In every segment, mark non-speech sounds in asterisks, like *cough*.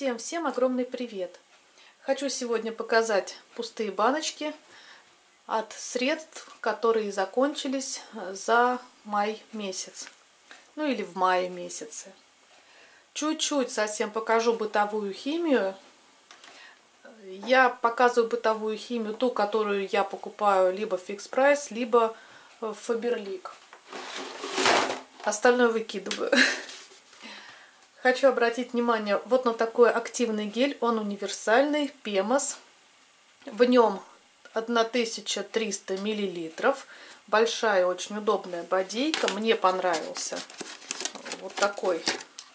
Всем-всем огромный привет! Хочу сегодня показать пустые баночки от средств, которые закончились за май месяц. Ну или в мае месяце. Чуть-чуть совсем покажу бытовую химию. Я показываю бытовую химию, ту, которую я покупаю либо в Fix Price, либо в Faberlic. Остальное выкидываю. *laughs* Хочу обратить внимание вот на такой активный гель. Он универсальный, Пемос. В нем 1300 миллилитров. Большая, очень удобная бодейка. Мне понравился вот такой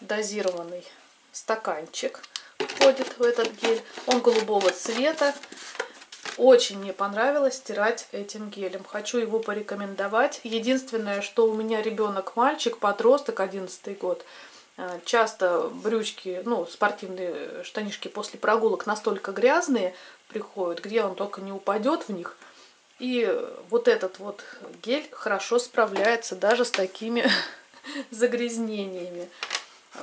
дозированный стаканчик. Входит в этот гель. Он голубого цвета. Очень мне понравилось стирать этим гелем. Хочу его порекомендовать. Единственное, что у меня ребенок мальчик, подросток, 11 год – часто брючки, ну, спортивные штанишки после прогулок настолько грязные приходят, где он только не упадет в них. И вот этот вот гель хорошо справляется даже с такими *laughs* загрязнениями.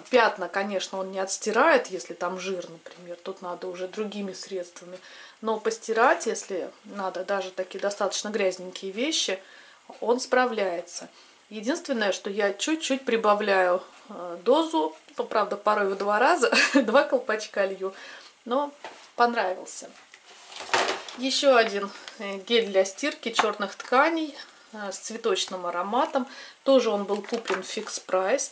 Пятна, конечно, он не отстирает, если там жир, например. Тут надо уже другими средствами. Но постирать, если надо даже такие достаточно грязненькие вещи, он справляется. Единственное, что я чуть-чуть прибавляю Э, дозу, ну, правда, порой в два раза, *laughs* два колпачка лью, но понравился. Еще один э, гель для стирки черных тканей э, с цветочным ароматом. Тоже он был куплен в фикс прайс.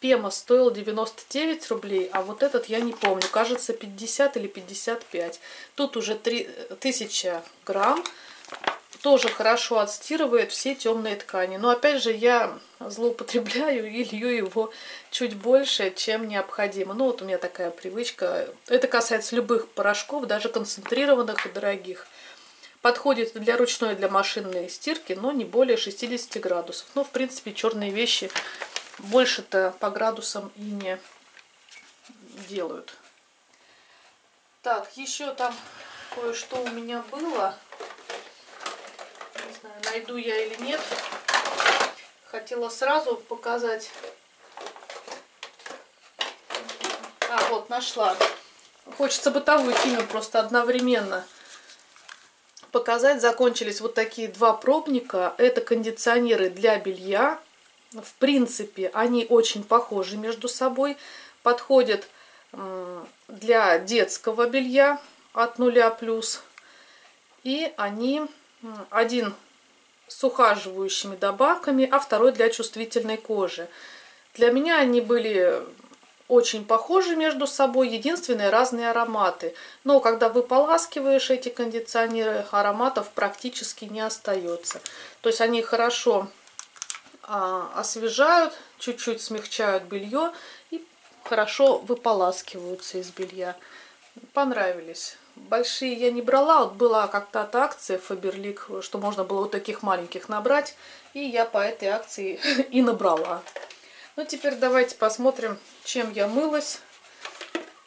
Пема стоил 99 рублей, а вот этот я не помню, кажется 50 или 55. Тут уже 3000 грамм тоже хорошо отстирывает все темные ткани. Но опять же я злоупотребляю и лью его чуть больше, чем необходимо. Ну вот у меня такая привычка. Это касается любых порошков, даже концентрированных и дорогих. Подходит для ручной, для машинной стирки, но не более 60 градусов. Ну, в принципе, черные вещи больше-то по градусам и не делают. Так, еще там кое-что у меня было найду я или нет. Хотела сразу показать. А, вот, нашла. Хочется бытовую химию просто одновременно показать. Закончились вот такие два пробника. Это кондиционеры для белья. В принципе, они очень похожи между собой. Подходят для детского белья от нуля плюс. И они один с ухаживающими добавками, а второй для чувствительной кожи. Для меня они были очень похожи между собой, единственные разные ароматы. Но когда выполаскиваешь эти кондиционеры, ароматов практически не остается. То есть они хорошо а, освежают, чуть-чуть смягчают белье и хорошо выполаскиваются из белья. Понравились. Большие я не брала, вот была как-то акция Фаберлик, что можно было вот таких маленьких набрать, и я по этой акции *laughs* и набрала. Ну, теперь давайте посмотрим, чем я мылась,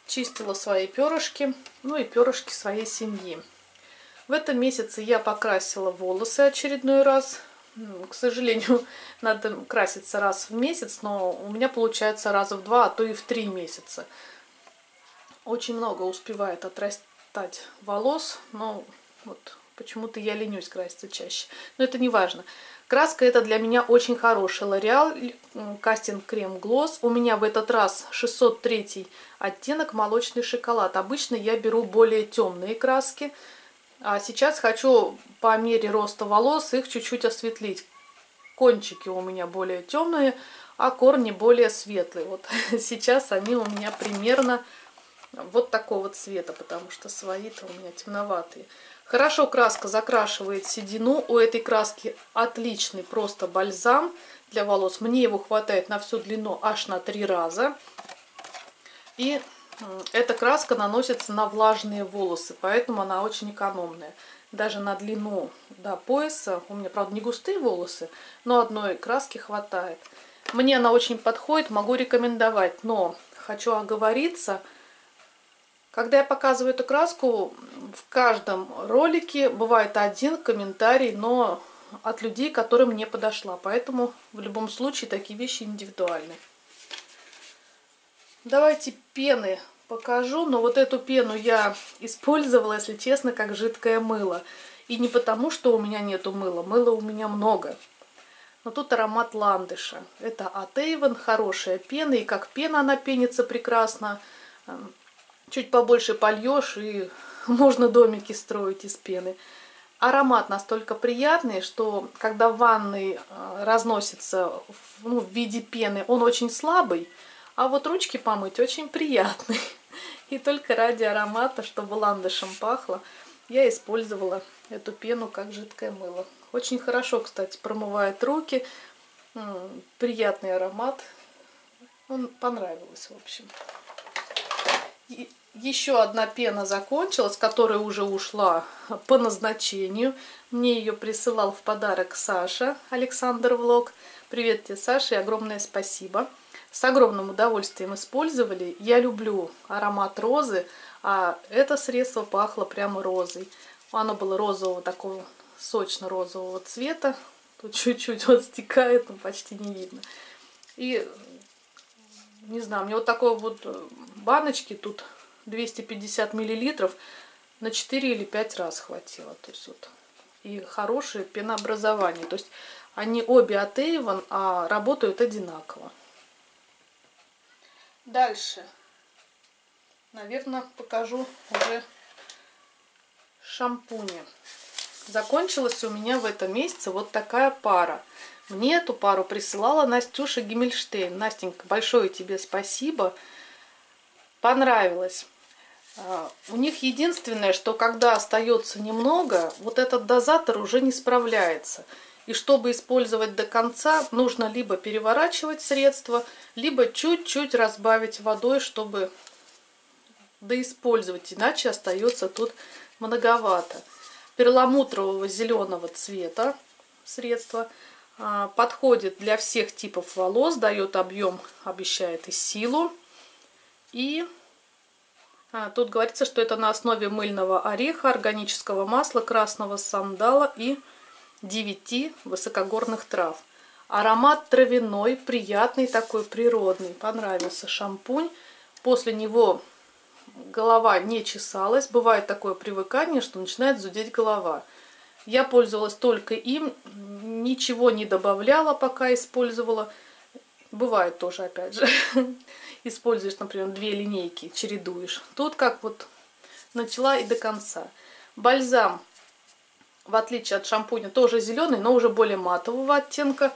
чистила свои перышки, ну и перышки своей семьи. В этом месяце я покрасила волосы очередной раз. Ну, к сожалению, *laughs* надо краситься раз в месяц, но у меня получается раза в два, а то и в три месяца. Очень много успевает отрасти стать волос, но вот почему-то я ленюсь краситься чаще. Но это не важно. Краска это для меня очень хорошая. L'Oreal Кастинг Крем Глосс. У меня в этот раз 603 оттенок молочный шоколад. Обычно я беру более темные краски. А сейчас хочу по мере роста волос их чуть-чуть осветлить. Кончики у меня более темные, а корни более светлые. Вот *laughs* сейчас они у меня примерно вот такого цвета, потому что свои-то у меня темноватые. Хорошо краска закрашивает седину. У этой краски отличный просто бальзам для волос. Мне его хватает на всю длину аж на три раза. И эта краска наносится на влажные волосы, поэтому она очень экономная. Даже на длину до пояса, у меня, правда, не густые волосы, но одной краски хватает. Мне она очень подходит, могу рекомендовать, но хочу оговориться – когда я показываю эту краску, в каждом ролике бывает один комментарий, но от людей, которым не подошла. Поэтому в любом случае такие вещи индивидуальны. Давайте пены покажу. Но вот эту пену я *laughs* использовала, если честно, как жидкое мыло. И не потому, что у меня нету мыла. Мыла у меня много. Но тут аромат ландыша. Это от Avon, хорошая пена. И как пена она пенится прекрасно. Чуть побольше польешь, и *laughs* можно домики строить из пены. Аромат настолько приятный, что когда в ванной э, разносится ну, в виде пены, он очень слабый, а вот ручки помыть очень приятный. *laughs* И только ради аромата, чтобы ландышем пахло, я использовала эту пену как жидкое мыло. Очень хорошо, кстати, промывает руки. Приятный аромат. Он понравилось, в общем. Еще одна пена закончилась, которая уже ушла по назначению. Мне ее присылал в подарок Саша, Александр Влог. Привет тебе, Саша, и огромное спасибо. С огромным удовольствием использовали. Я люблю аромат розы, а это средство пахло прямо розой. Оно было розового, такого сочно-розового цвета. Тут чуть-чуть *laughs* вот стекает, но почти не видно. И, не знаю, мне вот такой вот баночки тут 250 миллилитров на 4 или 5 раз хватило. То есть вот и хорошее пенообразование. То есть они обе от Avon, а работают одинаково. Дальше, наверное, покажу уже шампуни. Закончилась у меня в этом месяце вот такая пара. Мне эту пару присылала Настюша Гиммельштейн. Настенька, большое тебе спасибо. Понравилось. А, у них единственное, что когда остается немного, вот этот дозатор уже не справляется. И чтобы использовать до конца, нужно либо переворачивать средство, либо чуть-чуть разбавить водой, чтобы доиспользовать, иначе остается тут многовато. Перламутрового зеленого цвета средство а, подходит для всех типов волос, дает объем, обещает и силу. И а, тут говорится, что это на основе мыльного ореха, органического масла, красного сандала и 9 высокогорных трав. Аромат травяной, приятный такой, природный. Понравился шампунь. После него голова не чесалась. Бывает такое привыкание, что начинает зудеть голова. Я пользовалась только им, ничего не добавляла, пока использовала. Бывает тоже, опять же. *laughs* Используешь, например, две линейки, чередуешь. Тут как вот начала и до конца. Бальзам в отличие от шампуня, тоже зеленый, но уже более матового оттенка.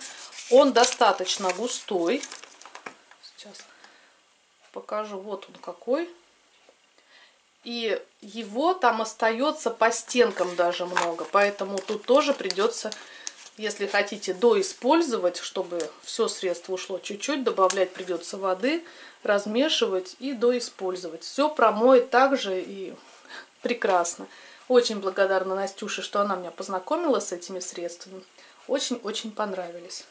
Он достаточно густой. Сейчас покажу. Вот он какой. И его там остается по стенкам даже много. Поэтому тут тоже придется, если хотите доиспользовать, чтобы все средство ушло чуть-чуть, добавлять придется воды, размешивать и доиспользовать. Все промоет также и *laughs* прекрасно. Очень благодарна Настюше, что она меня познакомила с этими средствами. Очень-очень понравились.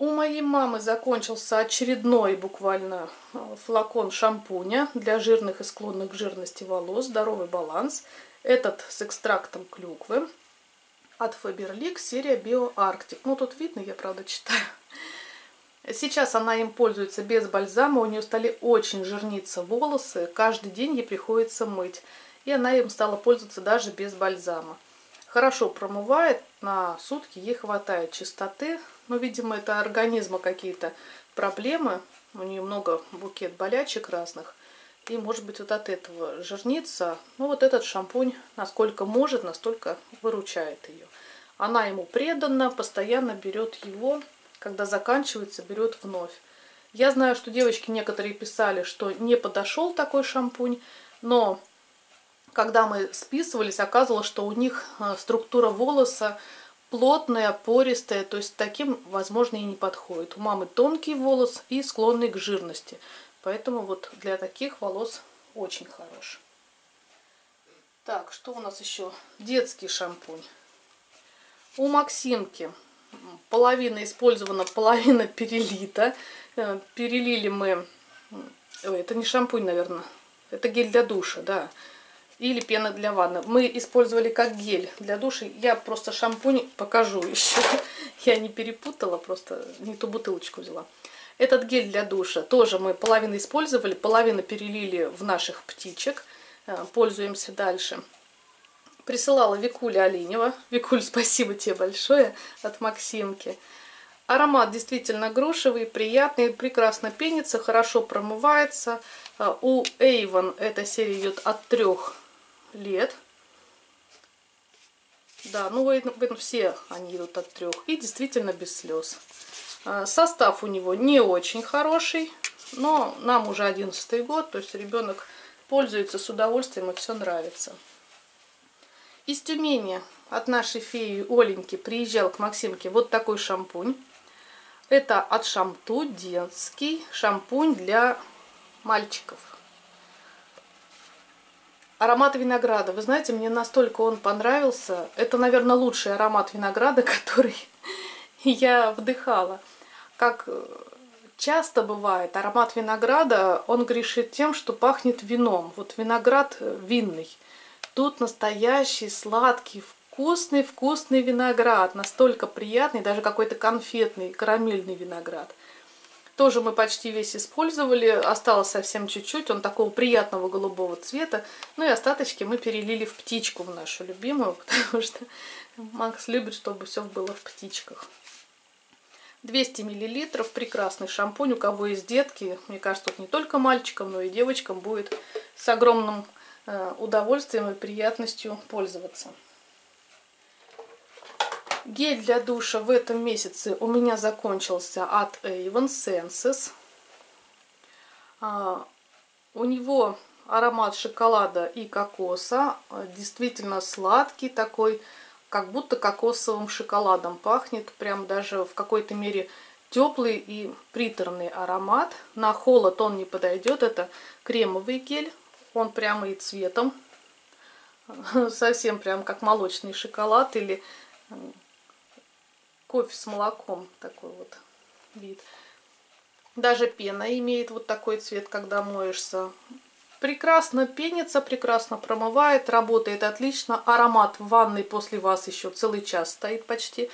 У моей мамы закончился очередной буквально э, флакон шампуня для жирных и склонных к жирности волос. Здоровый баланс. Этот с экстрактом клюквы от Faberlic серия Bio Arctic. Ну, тут видно, я правда читаю. Сейчас она им пользуется без бальзама, у нее стали очень жирниться волосы, каждый день ей приходится мыть. И она им стала пользоваться даже без бальзама. Хорошо промывает, на сутки ей хватает чистоты, но, видимо, это организма какие-то проблемы, у нее много букет болячек разных, и, может быть, вот от этого жирнится. Ну, вот этот шампунь, насколько может, настолько выручает ее. Она ему предана, постоянно берет его, когда заканчивается, берет вновь. Я знаю, что девочки некоторые писали, что не подошел такой шампунь, но когда мы списывались, оказывалось, что у них э, структура волоса плотная, пористая, то есть таким, возможно, и не подходит. У мамы тонкий волос и склонный к жирности, поэтому вот для таких волос очень хорош. Так, что у нас еще? Детский шампунь. У Максимки половина использована, *laughs* половина перелита. Э, перелили мы... Ой, это не шампунь, наверное. Это гель для душа, да. Или пена для ванны. Мы использовали как гель для душа. Я просто шампунь покажу еще. *laughs* Я не перепутала, просто не ту бутылочку взяла. Этот гель для душа тоже мы половину использовали, половину перелили в наших птичек. Э, пользуемся дальше. Присылала Викуля Оленева. Викуль, *laughs* спасибо тебе большое от Максимки. Аромат действительно грушевый, приятный, прекрасно пенится, хорошо промывается. Э, у Avon эта серия идет от трех лет. Да, ну все они идут от трех. И действительно без слез. А, состав у него не очень хороший, но нам уже 11 год, то есть ребенок пользуется с удовольствием и все нравится. Из Тюмени от нашей феи Оленьки приезжал к Максимке вот такой шампунь. Это от Шамту детский шампунь для мальчиков. Аромат винограда. Вы знаете, мне настолько он понравился. Это, наверное, лучший аромат винограда, *laughs* который я вдыхала. Как часто бывает, аромат винограда, он грешит тем, что пахнет вином. Вот виноград э, винный. Тут настоящий, сладкий, вкусный, вкусный виноград. Настолько приятный, даже какой-то конфетный, карамельный виноград. Тоже мы почти весь использовали, осталось совсем чуть-чуть, он такого приятного голубого цвета. Ну и остаточки мы перелили в птичку, в нашу любимую, *laughs* потому что Макс любит, чтобы все было в птичках. 200 мл, прекрасный шампунь, у кого есть детки, мне кажется, тут не только мальчикам, но и девочкам будет с огромным э, удовольствием и приятностью пользоваться. Гель для душа в этом месяце у меня закончился от Avon Senses. А, у него аромат шоколада и кокоса, действительно сладкий такой, как будто кокосовым шоколадом пахнет, прям даже в какой-то мере теплый и приторный аромат. На холод он не подойдет, это кремовый гель, он прямо и цветом, *laughs* совсем прям как молочный шоколад или кофе с молоком, такой вот вид. Даже пена имеет вот такой цвет, когда моешься. Прекрасно пенится, прекрасно промывает, работает отлично. Аромат в ванной после вас еще целый час стоит почти.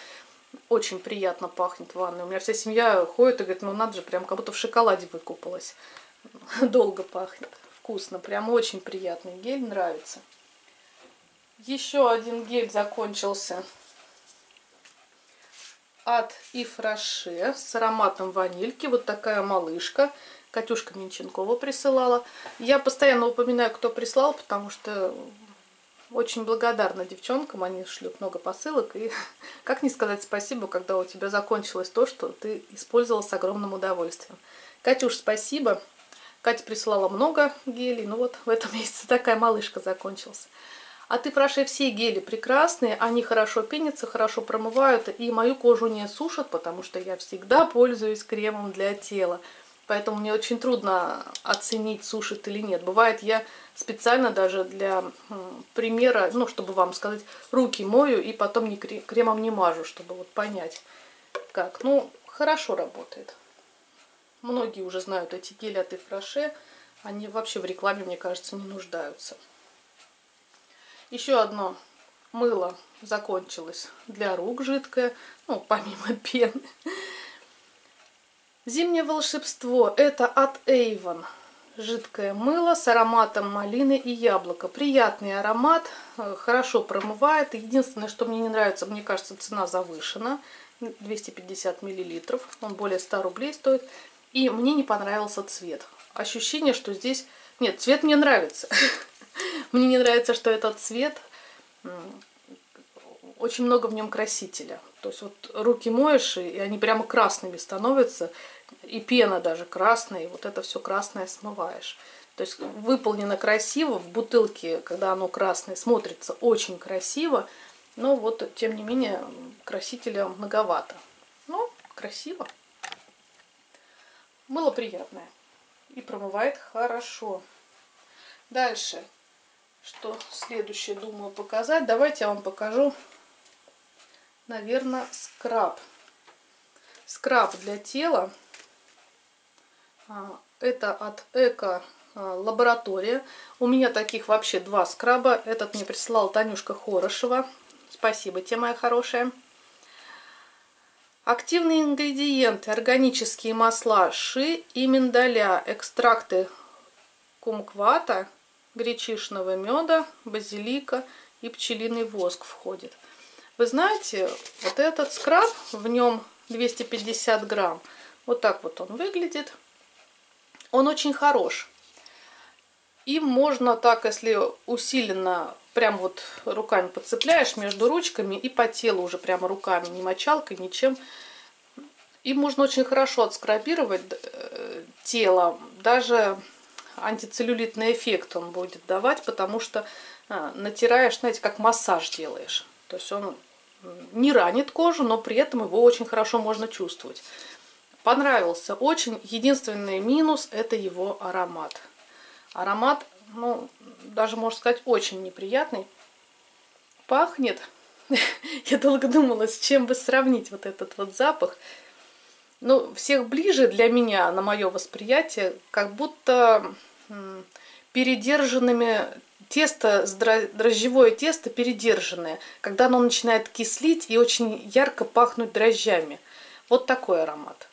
Очень приятно пахнет в ванной. У меня вся семья ходит и говорит, ну надо же, прям как будто в шоколаде выкупалась. *laughs* Долго пахнет, вкусно, прям очень приятный гель, нравится. Еще один гель закончился от Ифраше с ароматом ванильки. Вот такая малышка. Катюшка Минченкова присылала. Я постоянно упоминаю, кто прислал, потому что очень благодарна девчонкам. Они шлют много посылок. И *laughs* как не сказать спасибо, когда у тебя закончилось то, что ты использовала с огромным удовольствием. Катюш, спасибо. Катя присылала много гелей. Ну вот в этом *laughs* месяце такая малышка закончилась. А ты Фраше все гели прекрасные, они хорошо пенятся, хорошо промывают и мою кожу не сушат, потому что я всегда пользуюсь кремом для тела. Поэтому мне очень трудно оценить, сушит или нет. Бывает, я специально даже для примера, ну, чтобы вам сказать, руки мою и потом не кремом не мажу, чтобы вот понять, как. Ну, хорошо работает. Многие уже знают эти гели от Ифраше. Они вообще в рекламе, мне кажется, не нуждаются. Еще одно мыло закончилось для рук жидкое, ну, помимо *laughs* пены. Зимнее волшебство. Это от Avon. Жидкое мыло с ароматом малины и яблока. Приятный аромат, э, хорошо промывает. Единственное, что мне не нравится, мне кажется, цена завышена. 250 миллилитров. Он более 100 рублей стоит. И мне не понравился цвет. Ощущение, что здесь... Нет, цвет мне нравится. *laughs* *laughs* Мне не нравится, что этот цвет очень много в нем красителя. То есть вот руки моешь, и они прямо красными становятся и пена даже красная, и вот это все красное смываешь. То есть выполнено красиво, в бутылке, когда оно красное, смотрится очень красиво, но вот, тем не менее, красителя многовато. Но красиво. Мыло приятное и промывает хорошо. Дальше, что следующее думаю показать, давайте я вам покажу, наверное, скраб. Скраб для тела. А, это от Эко а, Лаборатория. У меня таких вообще два скраба. Этот мне прислала Танюшка Хорошева. Спасибо тебе, моя хорошая. Активные ингредиенты, органические масла ши и миндаля, экстракты кумквата, гречишного меда, базилика и пчелиный воск входит. Вы знаете, вот этот скраб, в нем 250 грамм, вот так вот он выглядит. Он очень хорош. Им можно так, если усиленно прям вот руками подцепляешь между ручками и по телу уже прямо руками, не мочалкой, ничем. Им можно очень хорошо отскрабировать э, тело. Даже антицеллюлитный эффект он будет давать, потому что а, натираешь, знаете, как массаж делаешь. То есть он не ранит кожу, но при этом его очень хорошо можно чувствовать. Понравился очень. Единственный минус – это его аромат. Аромат, ну, даже можно сказать, очень неприятный. Пахнет. *laughs* Я долго думала, с чем бы сравнить вот этот вот запах. Ну, всех ближе для меня, на мое восприятие, как будто передержанными тесто, дрожжевое тесто передержанное, когда оно начинает кислить и очень ярко пахнуть дрожжами. Вот такой аромат.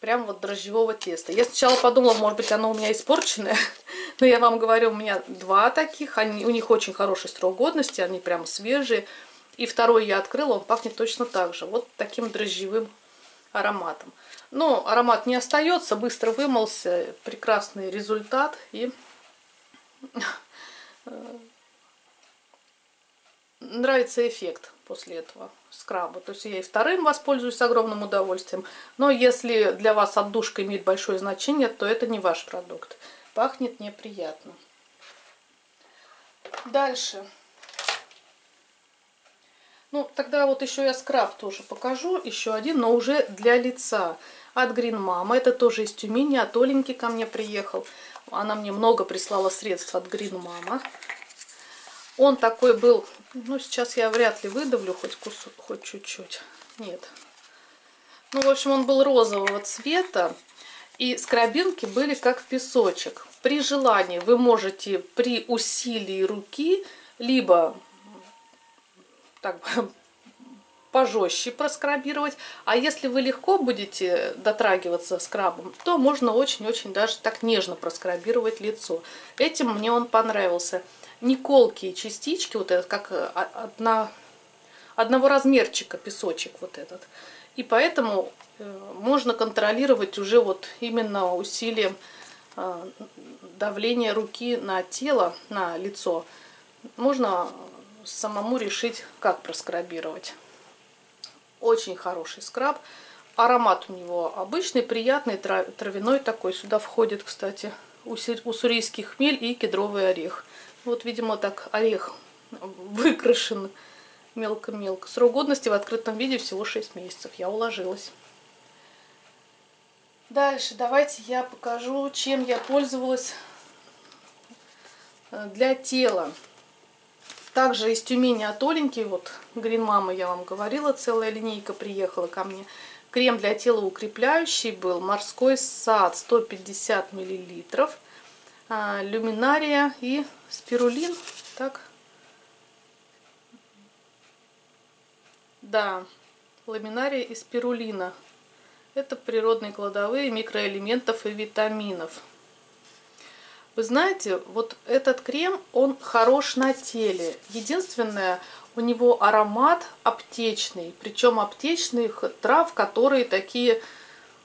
Прям вот дрожжевого теста. Я сначала подумала, может быть, оно у меня испорченное. *laughs* Но я вам говорю, у меня два таких. Они, у них очень хороший срок годности, они прям свежие. И второй я открыла, он пахнет точно так же. Вот таким дрожжевым ароматом. Но аромат не остается, быстро вымылся. Прекрасный результат. И нравится эффект после этого скраба. То есть я и вторым воспользуюсь с огромным удовольствием. Но если для вас отдушка имеет большое значение, то это не ваш продукт. Пахнет неприятно. Дальше. Ну, тогда вот еще я скраб тоже покажу. Еще один, но уже для лица. От Green Mama. Это тоже из Тюмени. От Оленьки ко мне приехал. Она мне много прислала средств от Green Mama. Он такой был, ну сейчас я вряд ли выдавлю хоть кусок, хоть чуть-чуть. Нет. Ну, в общем, он был розового цвета. И скрабинки были как песочек. При желании вы можете при усилии руки либо так *laughs* пожестче проскрабировать. А если вы легко будете дотрагиваться скрабом, то можно очень-очень даже так нежно проскрабировать лицо. Этим мне он понравился. Не колкие частички, вот этот, как э, одна, одного размерчика песочек вот этот. И поэтому э, можно контролировать уже вот именно усилием э, давления руки на тело, на лицо. Можно самому решить, как проскрабировать. Очень хороший скраб. Аромат у него обычный, приятный, травяной такой. Сюда входит, кстати, уссурийский хмель и кедровый орех. Вот, видимо, так орех выкрашен мелко-мелко. Срок годности в открытом виде всего 6 месяцев. Я уложилась. Дальше давайте я покажу, чем я пользовалась э, для тела. Также из Тюмени от Оленьки, вот Грин Мама, я вам говорила, целая линейка приехала ко мне. Крем для тела укрепляющий был, морской сад 150 миллилитров, а, люминария и спирулин. Так. Да, ламинария и спирулина. Это природные кладовые микроэлементов и витаминов. Вы знаете, вот этот крем, он хорош на теле. Единственное, у него аромат аптечный. Причем аптечных трав, которые такие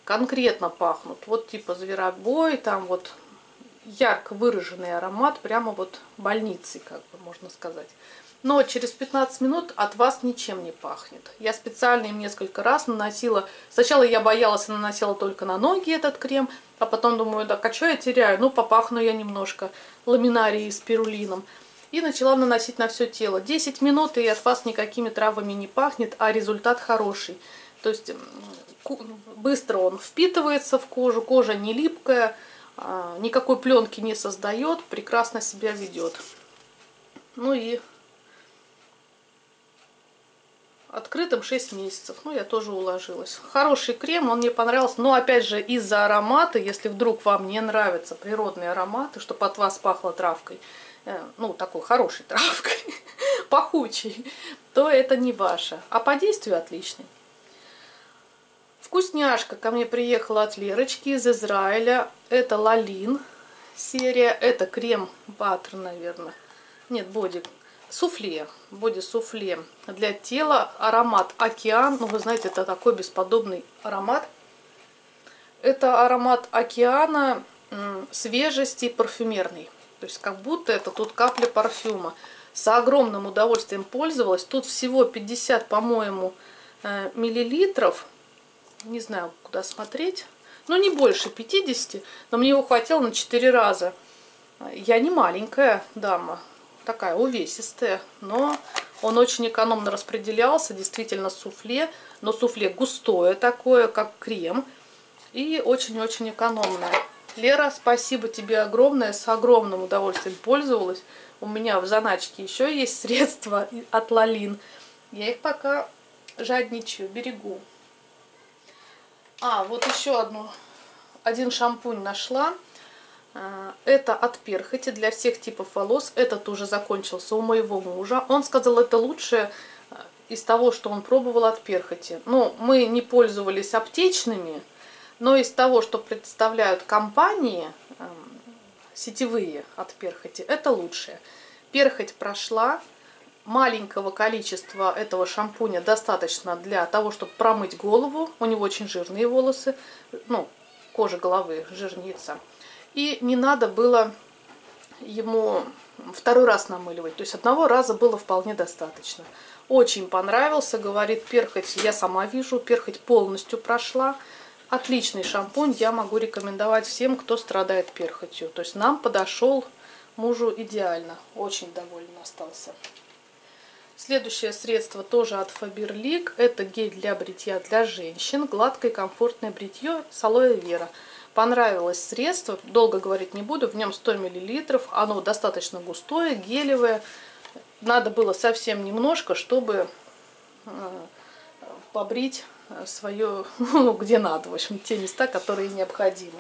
конкретно пахнут. Вот типа зверобой, там вот ярко выраженный аромат, прямо вот больницы, как бы можно сказать но через 15 минут от вас ничем не пахнет. Я специально им несколько раз наносила. Сначала я боялась, наносила только на ноги этот крем, а потом думаю, да, а что я теряю? Ну, попахну я немножко ламинарией с пирулином. И начала наносить на все тело. 10 минут, и от вас никакими травами не пахнет, а результат хороший. То есть быстро он впитывается в кожу, кожа не липкая, а, никакой пленки не создает, прекрасно себя ведет. Ну и открытым 6 месяцев. Ну, я тоже уложилась. Хороший крем, он мне понравился. Но, опять же, из-за аромата, если вдруг вам не нравятся природные ароматы, чтобы от вас пахло травкой, э, ну, такой хорошей *laughs* травкой, пахучей, то это не ваше. А по действию отличный. Вкусняшка ко мне приехала от Лерочки из Израиля. Это Лалин серия. Это крем баттер, наверное. Нет, боди суфле. Боди суфле. Для тела аромат океан. Ну, вы знаете, это такой бесподобный аромат. Это аромат океана свежести парфюмерный. То есть как будто это тут капля парфюма. С огромным удовольствием пользовалась. Тут всего 50, по-моему, э, миллилитров. Не знаю, куда смотреть. Ну, не больше 50, но мне его хватило на 4 раза. Я не маленькая дама, такая увесистая, но он очень экономно распределялся, действительно суфле, но суфле густое такое, как крем, и очень-очень экономное. Лера, спасибо тебе огромное, с огромным удовольствием пользовалась. У меня в заначке еще есть *laughs* средства от Лалин. Я их пока жадничаю, берегу. А, вот еще одну, один шампунь нашла. А, это от перхоти для всех типов волос. Этот уже закончился у моего мужа. Он сказал, это лучшее а, из того, что он пробовал от перхоти. Но мы не пользовались аптечными, но из того, что представляют компании эм, сетевые от перхоти, это лучшее. Перхоть прошла, маленького количества этого шампуня достаточно для того, чтобы промыть голову. У него очень жирные волосы, ну, кожа головы жирнится. И не надо было ему второй раз намыливать. То есть одного раза было вполне достаточно. Очень понравился, говорит, перхоть, я сама вижу, перхоть полностью прошла. Отличный шампунь, я могу рекомендовать всем, кто страдает перхотью. То есть нам подошел мужу идеально, очень доволен остался. Следующее средство тоже от Faberlic. Это гель для бритья для женщин. Гладкое и комфортное бритье с алоэ вера. Понравилось средство. Долго говорить не буду. В нем 100 мл. Оно достаточно густое, гелевое. Надо было совсем немножко, чтобы э, побрить свое, *laughs* ну, где надо, в общем, те места, которые необходимы.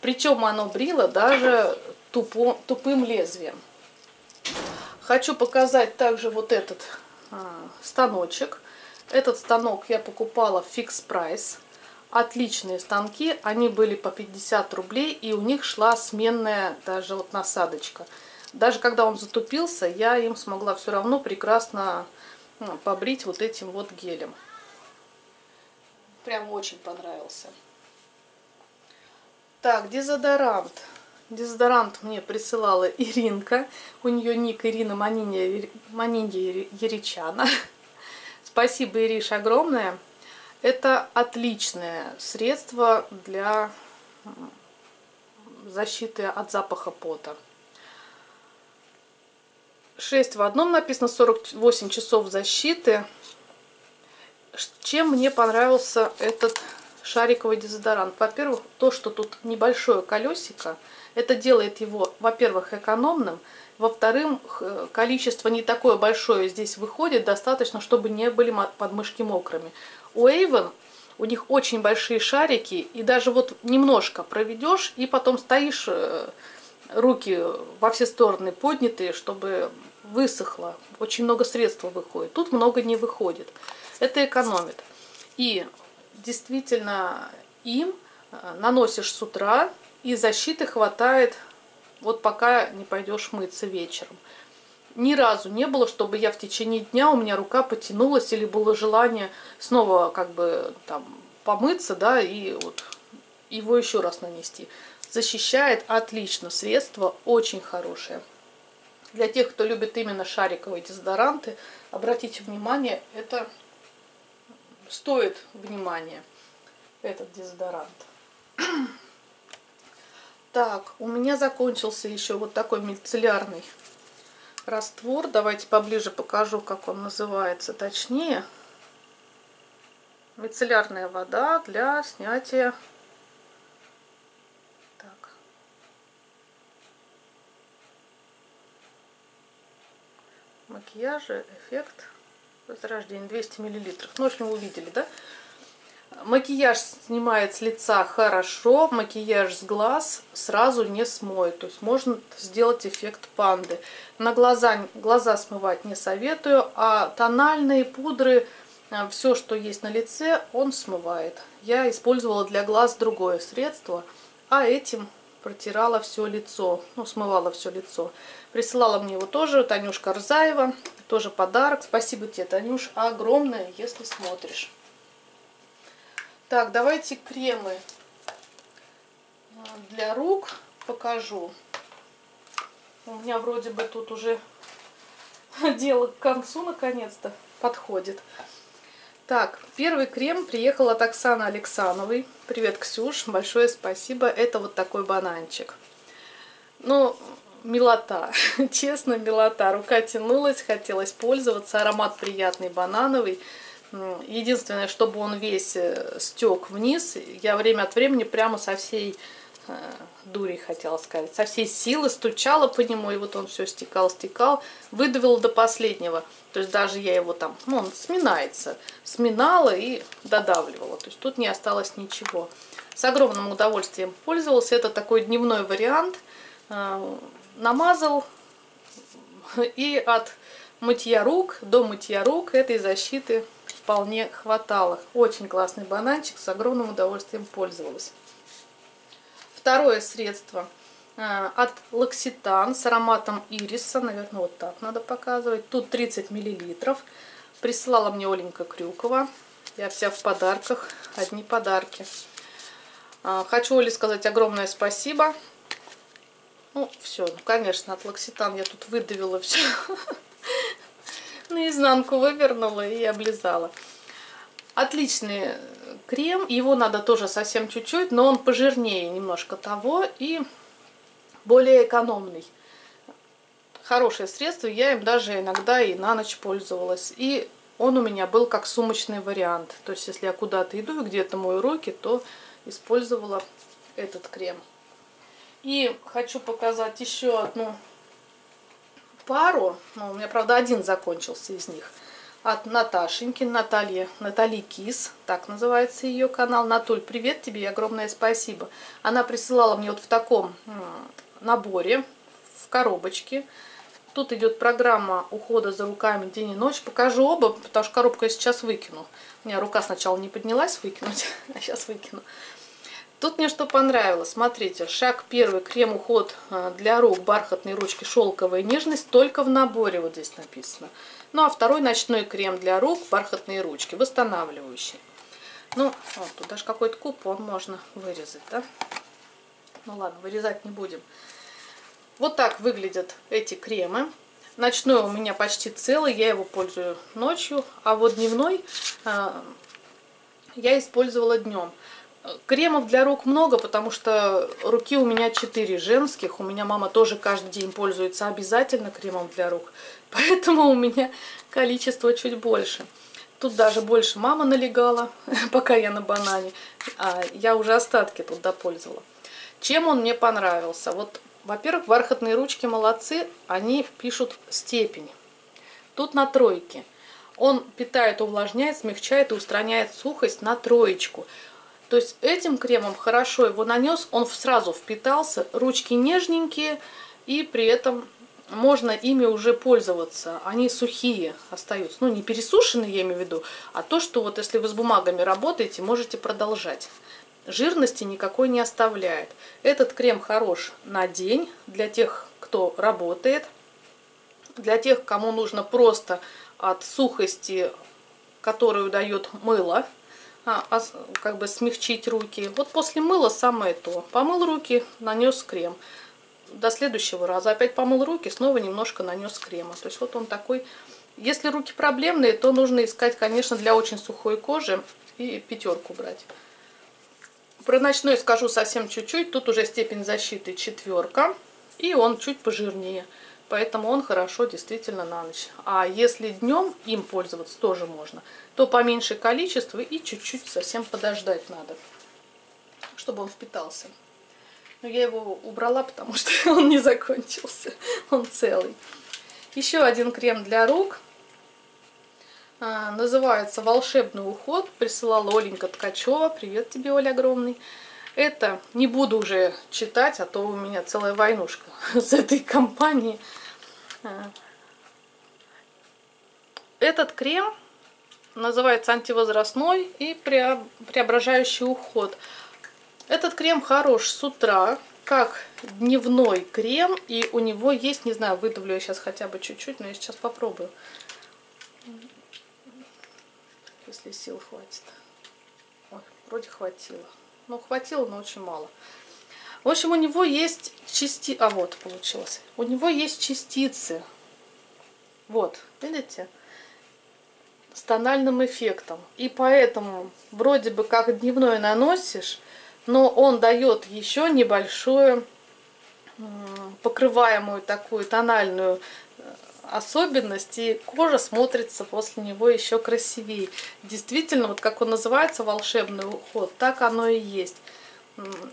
Причем оно брило даже тупо, тупым лезвием. Хочу показать также вот этот а, станочек. Этот станок я покупала в Fix Price. Отличные станки, они были по 50 рублей, и у них шла сменная даже вот насадочка. Даже когда он затупился, я им смогла все равно прекрасно ну, побрить вот этим вот гелем. Прям очень понравился. Так, дезодорант. Дезодорант мне присылала Иринка. У нее ник Ирина Манинья, Манинья Еричана. *laughs* Спасибо, Ириш, огромное. Это отличное средство для защиты от запаха пота. 6 в одном написано, 48 часов защиты. Чем мне понравился этот шариковый дезодорант? Во-первых, то, что тут небольшое колесико – это делает его, во-первых, экономным, во-вторых, количество не такое большое здесь выходит, достаточно, чтобы не были подмышки мокрыми. У Avon у них очень большие шарики, и даже вот немножко проведешь, и потом стоишь, э, руки во все стороны поднятые, чтобы высохло. Очень много средств выходит. Тут много не выходит. Это экономит. И действительно им э, наносишь с утра, и защиты хватает, вот пока не пойдешь мыться вечером. Ни разу не было, чтобы я в течение дня, у меня рука потянулась или было желание снова как бы там помыться, да, и вот его еще раз нанести. Защищает отлично, средство очень хорошее. Для тех, кто любит именно шариковые дезодоранты, обратите внимание, это стоит внимания, этот дезодорант. Так, у меня закончился еще вот такой мицеллярный раствор. Давайте поближе покажу, как он называется точнее. Мицеллярная вода для снятия... Так. Макияжа, эффект возрождения 200 миллилитров. Ну, в общем, увидели, да? Макияж снимает с лица хорошо, макияж с глаз сразу не смоет. То есть можно сделать эффект панды. На глаза, глаза смывать не советую, а тональные пудры, э, все, что есть на лице, он смывает. я использовала для глаз другое средство, а этим протирала все лицо, ну, смывала все лицо. Присылала мне его тоже Танюшка Рзаева, тоже подарок. Спасибо тебе, Танюш, огромное, если смотришь. Так, давайте кремы для рук покажу. У меня вроде бы тут уже *laughs* дело к концу наконец-то подходит. Так, первый крем приехал от Оксаны Алексановой. Привет, Ксюш, большое спасибо. Это вот такой бананчик. Ну, милота, *laughs* честно, милота. Рука тянулась, хотелось пользоваться. Аромат приятный, банановый. Единственное, чтобы он весь э, стек вниз, я время от времени прямо со всей э, дури, хотела сказать, со всей силы стучала по нему, и вот он все стекал, стекал, выдавила до последнего. То есть даже я его там, ну, он сминается, сминала и додавливала. То есть тут не осталось ничего. С огромным удовольствием пользовался. Это такой дневной вариант. Э, намазал и от мытья рук до мытья рук этой защиты вполне хватало. Очень классный бананчик, с огромным удовольствием пользовалась. Второе средство э, от Лакситан с ароматом ириса. Наверное, вот так надо показывать. Тут 30 миллилитров. Прислала мне Оленька Крюкова. Я вся в подарках. Одни подарки. Э, хочу Оле сказать огромное спасибо. Ну, все, ну, конечно, от Лакситан я тут выдавила все. *laughs* Наизнанку вывернула и облизала. Отличный крем. Его надо тоже совсем чуть-чуть, но он пожирнее немножко того и более экономный. Хорошее средство, я им даже иногда и на ночь пользовалась. И он у меня был как сумочный вариант. То есть, если я куда-то иду и где-то мою руки, то использовала этот крем. И хочу показать еще одну пару. Ну, у меня, правда, один закончился из них от Наташеньки, Натальи, Натали Кис, так называется ее канал. Натуль, привет тебе и огромное спасибо. Она присылала мне вот в таком наборе, в коробочке. Тут идет программа ухода за руками день и ночь. Покажу оба, потому что коробку я сейчас выкину. У меня рука сначала не поднялась выкинуть, *laughs* а сейчас выкину. Тут мне что понравилось. Смотрите, шаг первый, крем-уход э, для рук, бархатные ручки, шелковая нежность, только в наборе вот здесь написано. Ну, а второй ночной крем для рук, бархатные ручки, восстанавливающий. Ну, вот, тут даже какой-то купон можно вырезать, да? Ну ладно, вырезать не будем. Вот так выглядят эти кремы. Ночной у меня почти целый, я его пользую ночью, а вот дневной э, я использовала днем. Кремов для рук много, потому что руки у меня 4 женских. У меня мама тоже каждый день пользуется обязательно кремом для рук. *laughs* Поэтому у меня количество чуть больше. Тут даже больше мама налегала, *laughs* пока я на банане. А я уже остатки тут допользовала. Чем он мне понравился? Вот, во-первых, бархатные ручки молодцы. Они пишут степень. Тут на тройке. Он питает, увлажняет, смягчает и устраняет сухость на троечку. То есть этим кремом хорошо его нанес, он сразу впитался, ручки нежненькие и при этом можно ими уже пользоваться. Они сухие остаются. Ну, не пересушенные, я имею в виду, а то, что вот если вы с бумагами работаете, можете продолжать. Жирности никакой не оставляет. Этот крем хорош на день для тех, кто работает. Для тех, кому нужно просто от сухости, которую дает мыло, а, а, как бы смягчить руки. Вот после мыла самое то. Помыл руки, нанес крем. До следующего раза опять помыл руки, снова немножко нанес крема. То есть вот он такой. Если руки проблемные, то нужно искать, конечно, для очень сухой кожи и пятерку брать. Про ночной скажу совсем чуть-чуть. Тут уже степень защиты четверка. И он чуть пожирнее. Поэтому он хорошо действительно на ночь. А если днем им пользоваться тоже можно, то поменьше количество и чуть-чуть совсем подождать надо, чтобы он впитался. Но я его убрала, потому что *laughs* он не закончился. Он целый. Еще один крем для рук. А, называется «Волшебный уход». Присылала Оленька Ткачева. Привет тебе, Оля, огромный. Это не буду уже читать, а то у меня целая войнушка *laughs* с этой компанией. Этот крем называется антивозрастной и преображающий уход. Этот крем хорош с утра, как дневной крем, и у него есть, не знаю, выдавлю я сейчас хотя бы чуть-чуть, но я сейчас попробую, если сил хватит. Ой, вроде хватило. Ну, хватило, но очень мало. В общем, у него есть части... А вот, получилось. У него есть частицы. Вот, видите? С тональным эффектом. И поэтому вроде бы как дневной наносишь, но он дает еще небольшую покрываемую такую тональную э, особенность, и кожа смотрится после него еще красивее. Действительно, вот как он называется, волшебный уход, так оно и есть.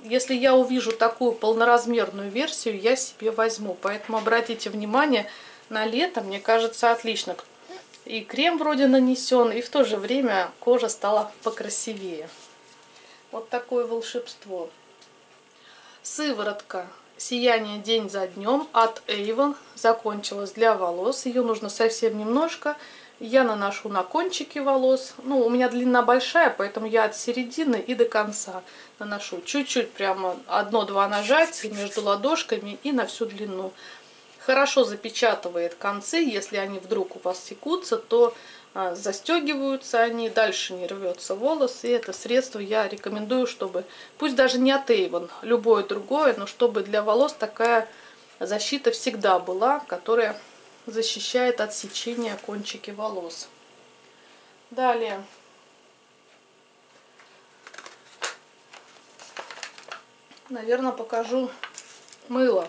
Если я увижу такую полноразмерную версию, я себе возьму. Поэтому обратите внимание, на лето, мне кажется, отлично. И крем вроде нанесен, и в то же время кожа стала покрасивее. Вот такое волшебство. Сыворотка «Сияние день за днем» от Avon закончилась для волос. Ее нужно совсем немножко. Я наношу на кончики волос. Ну, у меня длина большая, поэтому я от середины и до конца наношу. Чуть-чуть прямо одно-два нажатия между ладошками и на всю длину. Хорошо запечатывает концы. Если они вдруг у вас секутся, то а, застегиваются они, дальше не рвется волос. И это средство я рекомендую, чтобы, пусть даже не от Avon, любое другое, но чтобы для волос такая защита всегда была, которая защищает от сечения кончики волос. Далее. Наверное, покажу мыло.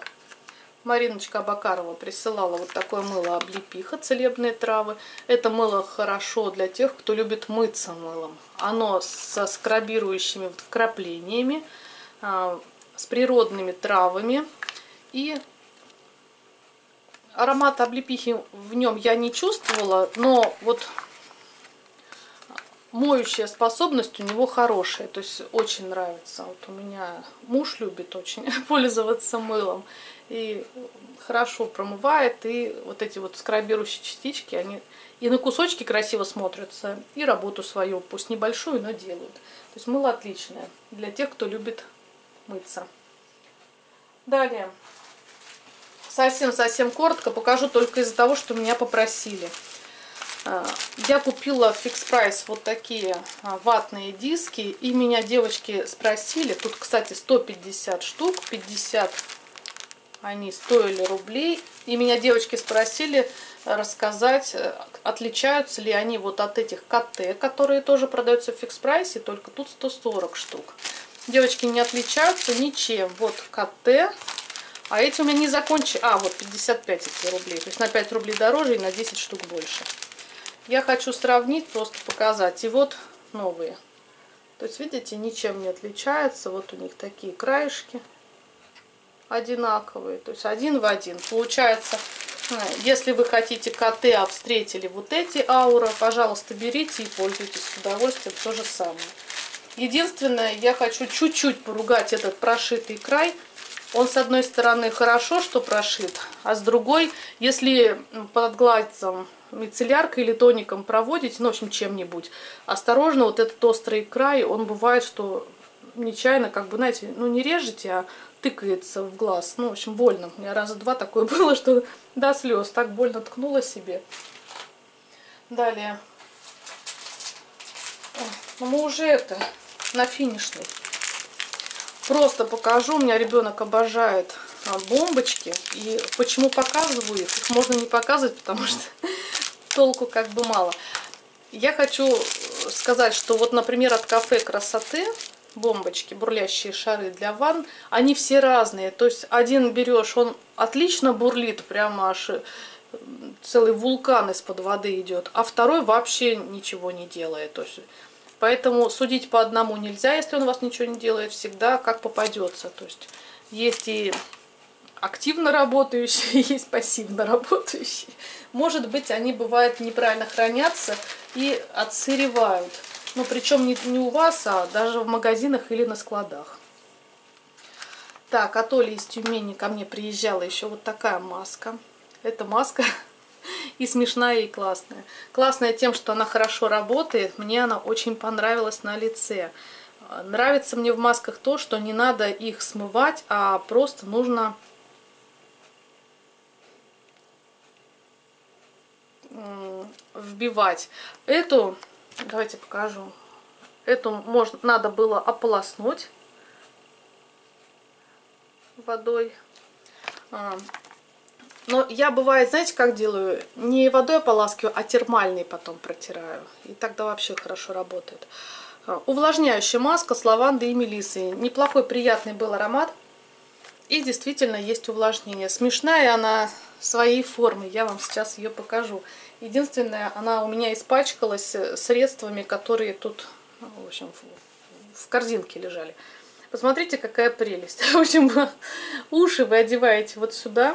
Мариночка Абакарова присылала вот такое мыло облепиха, целебные травы. Это мыло хорошо для тех, кто любит мыться мылом. Оно со скрабирующими вкраплениями, а, с природными травами. И аромат облепихи в нем я не чувствовала, но вот моющая способность у него хорошая, то есть очень нравится. Вот у меня муж любит очень *laughs* пользоваться мылом и хорошо промывает, и вот эти вот скрабирующие частички, они и на кусочки красиво смотрятся, и работу свою, пусть небольшую, но делают. То есть мыло отличное для тех, кто любит мыться. Далее. Совсем-совсем коротко покажу только из-за того, что меня попросили. А, я купила в Price вот такие а, ватные диски. И меня девочки спросили, тут, кстати, 150 штук, 50 они стоили рублей. И меня девочки спросили рассказать, э, отличаются ли они вот от этих КТ, которые тоже продаются в фикс прайсе, только тут 140 штук. Девочки не отличаются ничем. Вот КТ, а эти у меня не закончили. А, вот 55 эти рублей. То есть на 5 рублей дороже и на 10 штук больше. Я хочу сравнить, просто показать. И вот новые. То есть, видите, ничем не отличаются. Вот у них такие краешки одинаковые. То есть один в один. Получается, если вы хотите КТ, а встретили вот эти аура, пожалуйста, берите и пользуйтесь с удовольствием. То же самое. Единственное, я хочу чуть-чуть поругать этот прошитый край. Он, с одной стороны, хорошо, что прошит, а с другой, если под глазом мицелляркой или тоником проводите, ну, в общем, чем-нибудь, осторожно, вот этот острый край, он бывает, что нечаянно, как бы, знаете, ну, не режете, а тыкается в глаз. Ну, в общем, больно. У меня раза два такое *laughs* было, что до слез. Так больно ткнула себе. Далее. Ну, мы уже это, на финишной. Просто покажу. У меня ребенок обожает а, бомбочки. И почему показываю их? Их можно не показывать, потому что *laughs* толку как бы мало. Я хочу сказать, что вот, например, от кафе красоты бомбочки, бурлящие шары для ванн, они все разные. То есть один берешь, он отлично бурлит, прямо аж э, целый вулкан из-под воды идет, а второй вообще ничего не делает. То есть, поэтому судить по одному нельзя, если он у вас ничего не делает, всегда как попадется. То есть есть и активно работающие, *laughs* есть пассивно работающие. Может быть, они бывают неправильно хранятся и отсыревают. Ну, причем не, не у вас, а даже в магазинах или на складах. Так, от Оли из Тюмени ко мне приезжала еще вот такая маска. Эта маска, и смешная, и классная. Классная тем, что она хорошо работает, мне она очень понравилась на лице. Нравится мне в масках то, что не надо их смывать, а просто нужно вбивать. Эту, давайте покажу, эту можно, надо было ополоснуть водой. Но я бывает, знаете, как делаю? Не водой ополаскиваю, а термальной потом протираю. И тогда вообще хорошо работает. А, увлажняющая маска с лавандой и мелиссой. Неплохой, приятный был аромат. И действительно есть увлажнение. Смешная она своей формы. Я вам сейчас ее покажу. Единственное, она у меня испачкалась средствами, которые тут, в общем, в корзинке лежали. Посмотрите, какая прелесть. *laughs* В общем, уши вы одеваете вот сюда.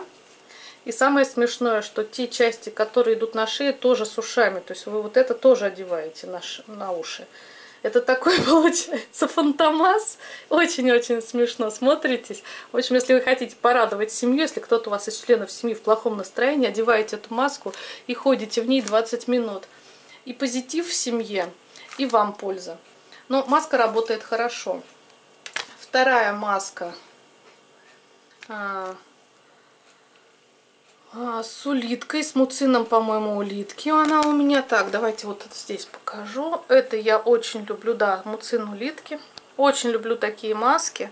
И самое смешное, что те части, которые идут на шею, тоже с ушами. То есть вы вот это тоже одеваете на, на уши. Это такой *laughs* получается фантомас. Очень-очень смешно смотритесь. В общем, если вы хотите порадовать семью, если кто-то у вас из членов семьи в плохом настроении, одеваете эту маску и ходите в ней 20 минут. И позитив в семье, и вам польза. Но маска работает хорошо. Вторая маска а, с улиткой, с муцином, по-моему, улитки она у меня. Так, давайте вот здесь покажу. Это я очень люблю, да, муцин улитки. Очень люблю такие маски.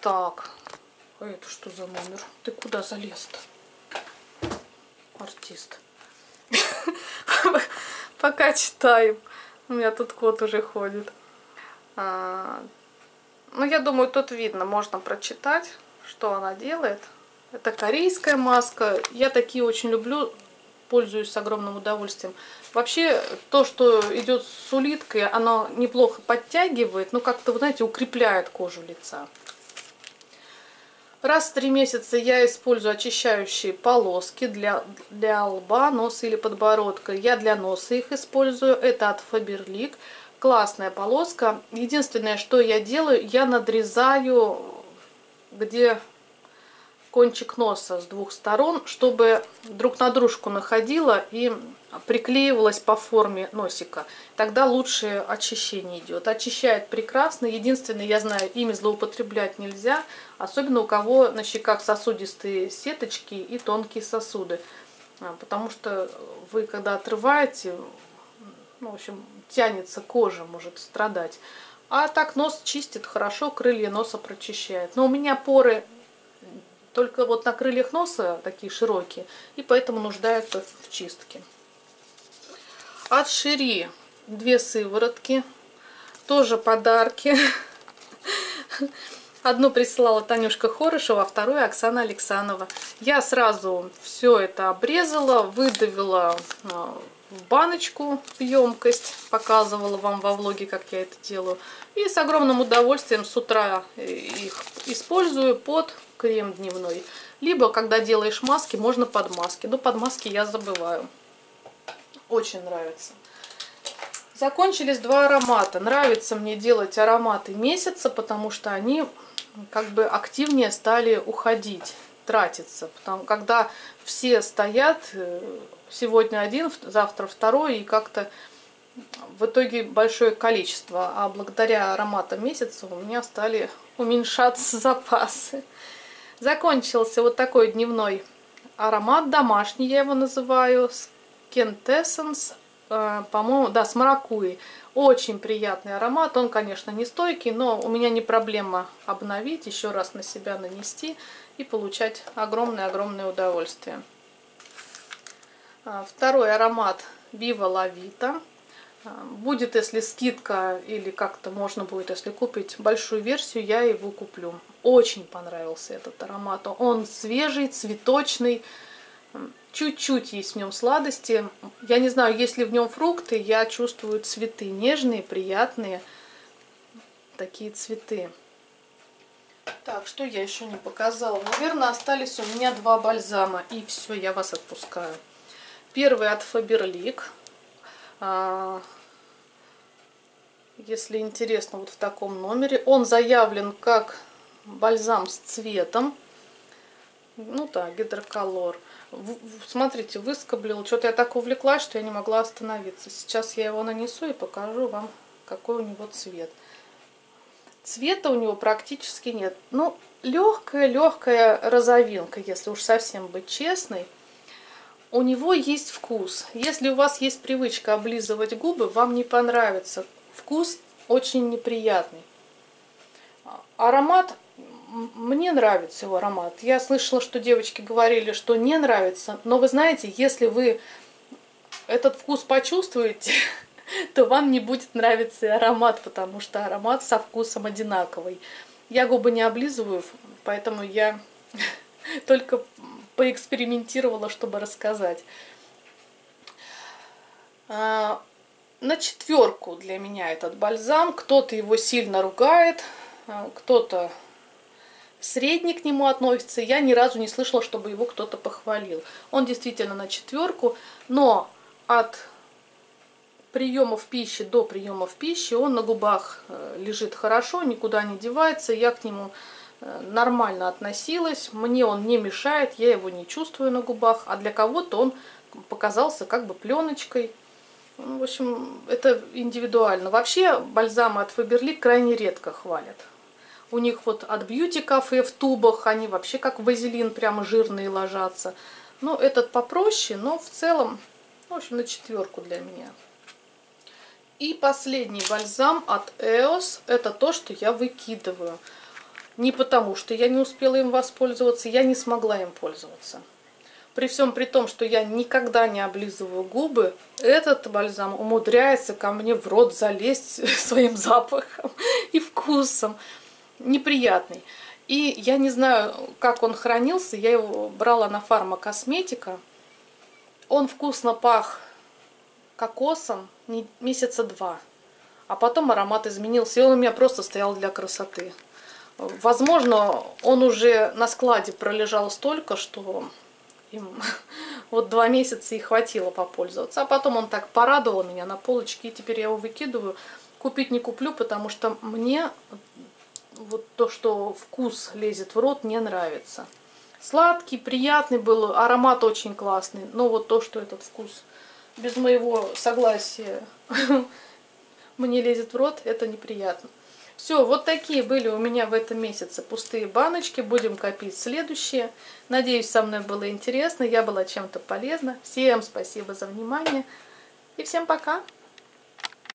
Так, а это что за номер? Ты куда залез-то? Артист. *laughs* Пока читаем. У меня тут кот уже ходит. А, ну, я думаю, тут видно, можно прочитать, что она делает. Это корейская маска. Я такие очень люблю, пользуюсь с огромным удовольствием. Вообще, то, что идет с улиткой, оно неплохо подтягивает, но как-то, вы знаете, укрепляет кожу лица. Раз в три месяца я использую очищающие полоски для, для лба, носа или подбородка. Я для носа их использую. Это от Faberlic классная полоска. Единственное, что я делаю, я надрезаю, где кончик носа с двух сторон, чтобы друг на дружку находила и приклеивалась по форме носика. Тогда лучшее очищение идет. Очищает прекрасно. Единственное, я знаю, ими злоупотреблять нельзя, особенно у кого на щеках сосудистые сеточки и тонкие сосуды. А, потому что вы, когда отрываете, ну, в общем, тянется кожа, может страдать. А так нос чистит хорошо, крылья носа прочищает. Но у меня поры только вот на крыльях носа такие широкие, и поэтому нуждаются в чистке. От Шири две сыворотки, тоже подарки. Одну присылала Танюшка Хорышева, а вторую Оксана Александрова. Я сразу все это обрезала, выдавила а, в баночку в емкость, показывала вам во влоге, как я это делаю. И с огромным удовольствием с утра их использую под крем дневной. Либо, когда делаешь маски, можно под маски. Но под маски я забываю. Очень нравится. Закончились два аромата. Нравится мне делать ароматы месяца, потому что они как бы активнее стали уходить, тратиться. Потому когда все стоят, э, сегодня один, завтра второй, и как-то в итоге большое количество. А благодаря ароматам месяца у меня стали уменьшаться *laughs* запасы. Закончился вот такой дневной аромат, домашний я его называю, Quintessence, э, по-моему, да, с маракуей. Очень приятный аромат, он, конечно, не стойкий, но у меня не проблема обновить, еще раз на себя нанести и получать огромное-огромное удовольствие. А, второй аромат Viva La Vita. А, будет, если скидка или как-то можно будет, если купить большую версию, я его куплю. Очень понравился этот аромат. Он свежий, цветочный. Чуть-чуть есть в нем сладости. Я не знаю, есть ли в нем фрукты. Я чувствую цветы нежные, приятные. Такие цветы. Так, что я еще не показала? Наверное, остались у меня два бальзама. И все, я вас отпускаю. Первый от Faberlic. Если интересно, вот в таком номере. Он заявлен как бальзам с цветом. Ну да, гидроколор. Смотрите, выскоблил. Что-то я так увлеклась, что я не могла остановиться. Сейчас я его нанесу и покажу вам, какой у него цвет. Цвета у него практически нет. Ну, легкая-легкая розовинка, если уж совсем быть честной. У него есть вкус. Если у вас есть привычка облизывать губы, вам не понравится. Вкус очень неприятный. Аромат, мне нравится его аромат. Я слышала, что девочки говорили, что не нравится. Но вы знаете, если вы этот вкус почувствуете, *laughs* то вам не будет нравиться и аромат, потому что аромат со вкусом одинаковый. Я губы не облизываю, поэтому я *laughs* только поэкспериментировала, чтобы рассказать. На четверку для меня этот бальзам. Кто-то его сильно ругает, а, кто-то средний к нему относится. Я ни разу не слышала, чтобы его кто-то похвалил. Он действительно на четверку, но от приемов пищи до приемов пищи он на губах э, лежит хорошо, никуда не девается. Я к нему э, нормально относилась. Мне он не мешает, я его не чувствую на губах. А для кого-то он показался как бы пленочкой. Ну, в общем, это индивидуально. Вообще бальзамы от Faberlic крайне редко хвалят. У них вот от Cafe в тубах, они вообще как вазелин прямо жирные ложатся. Ну, этот попроще, но в целом, в общем, на четверку для меня. И последний бальзам от EOS. Это то, что я выкидываю. Не потому, что я не успела им воспользоваться, я не смогла им пользоваться. При всем при том, что я никогда не облизываю губы, этот бальзам умудряется ко мне в рот залезть *laughs* своим запахом и вкусом. Неприятный. И я не знаю, как он хранился. Я его брала на фармакосметика. Он вкусно пах кокосом месяца два. А потом аромат изменился, и он у меня просто стоял для красоты. Возможно, он уже на складе пролежал столько, что им *laughs* вот два месяца и хватило попользоваться. А потом он так порадовал меня на полочке, и теперь я его выкидываю. Купить не куплю, потому что мне вот то, что вкус лезет в рот, не нравится. Сладкий, приятный был, аромат очень классный, но вот то, что этот вкус без моего согласия *laughs* мне лезет в рот, это неприятно. Все, вот такие были у меня в этом месяце пустые баночки. Будем копить следующие. Надеюсь, со мной было интересно, я была чем-то полезна. Всем спасибо за внимание и всем пока!